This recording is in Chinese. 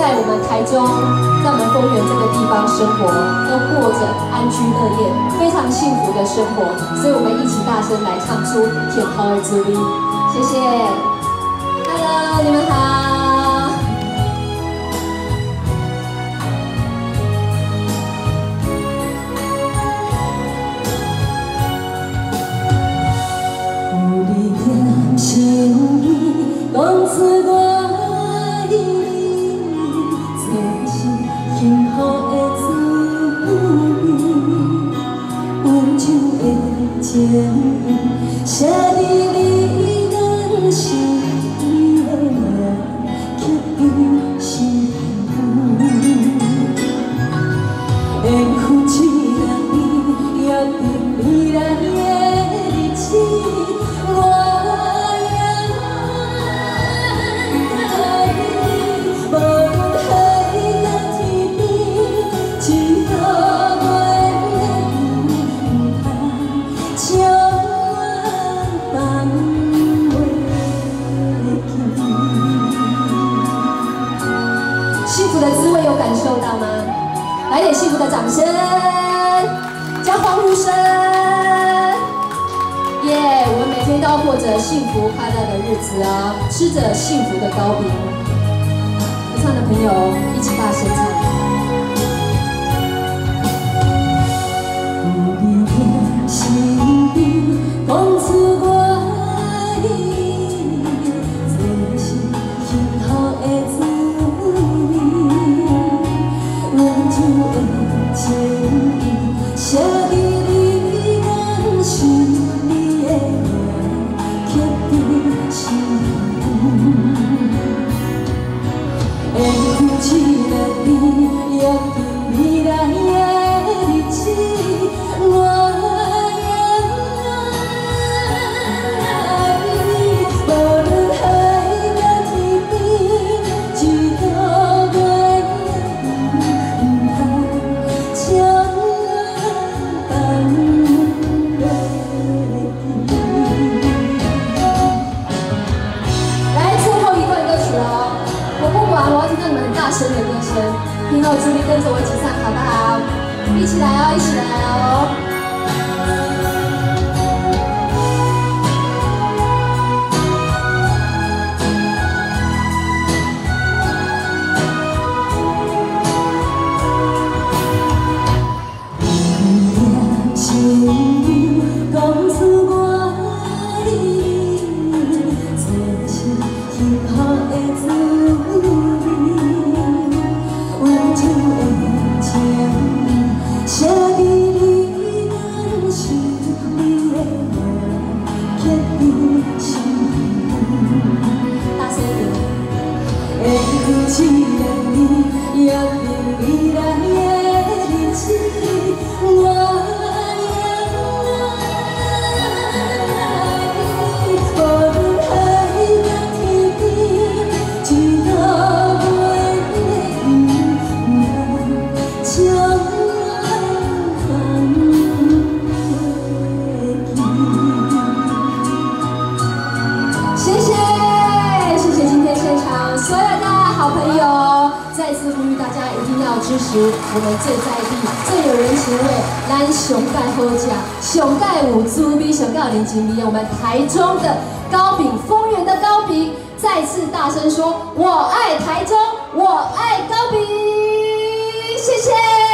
在我们台中，在我们丰原这个地方生活，都过着安居乐业、非常幸福的生活。所以，我们一起大声来唱出《天堂的之力》。谢谢。Hello，你们好。情写在你的心。感受到吗来点幸福的掌声，加欢呼声，耶！我们每天都要过着幸福快乐的日子啊，吃着幸福的糕饼。合唱的朋友一起大声唱。听到助力跟着我一起唱好不好？一起来哦，一起来哦。只愿你约定未来的日子。我们最在地、最有人情味，咱熊盖好食、熊盖有滋味、熊盖有灵性味，我们台中的高饼、丰原的高饼，再次大声说：我爱台中，我爱高饼！谢谢。